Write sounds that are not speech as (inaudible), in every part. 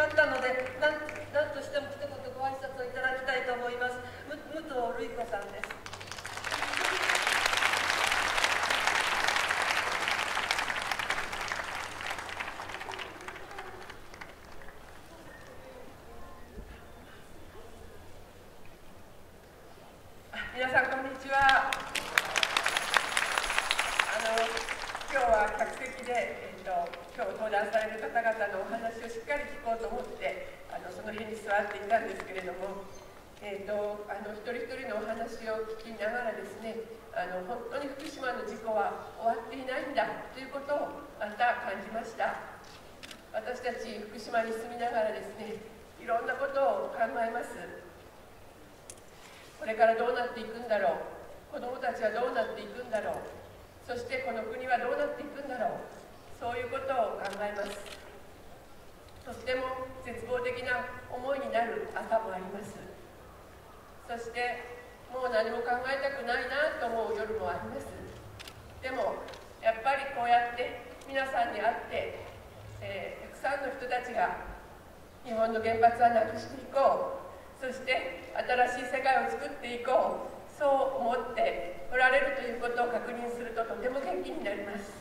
まったので何としても一言ご挨拶をいただきたいと思います。武藤瑠衣子さんです。皆さんこんにちは。あの今日は客席で、えっと、今日登壇される方々のお話も、えっと、あの一人一人のお話を聞きながらですねあの本当に福島の事故は終わっていないんだということをまた感じました。私たち福島に住みながらですねいろんなことを考えます。これからどうなっていくんだろう。子どもたちはどうなっていくんだろう。そしてこの国はどうなっていくんだろう。そういうことを考えますとっても絶望的な思いになる朝もあります。そしてもう何も考えたくないなと思う夜もあります。でもやっぱりこうやって皆さんに会って、えーたくさんの人たちが日本の原発はなくしていこう。そして新しい世界を作っていこう。そう思っておられるということを確認するととても元気になります。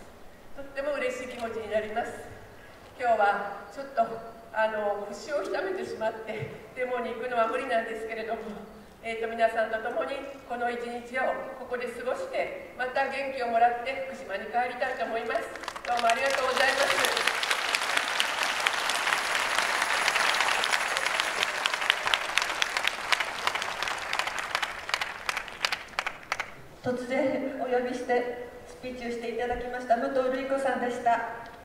とっても嬉しい気持ちになります。今日はちょっとあの腰を痛めてしまって (laughs) デモに行くのは無理なんですけれども、えーと、皆さんと共にこの一日をここで過ごしてまた元気をもらって福島に帰りたいと思います。どうもありがとうございます。突然お呼びしてスピーチをしていただきました武藤瑠衣子さんでした。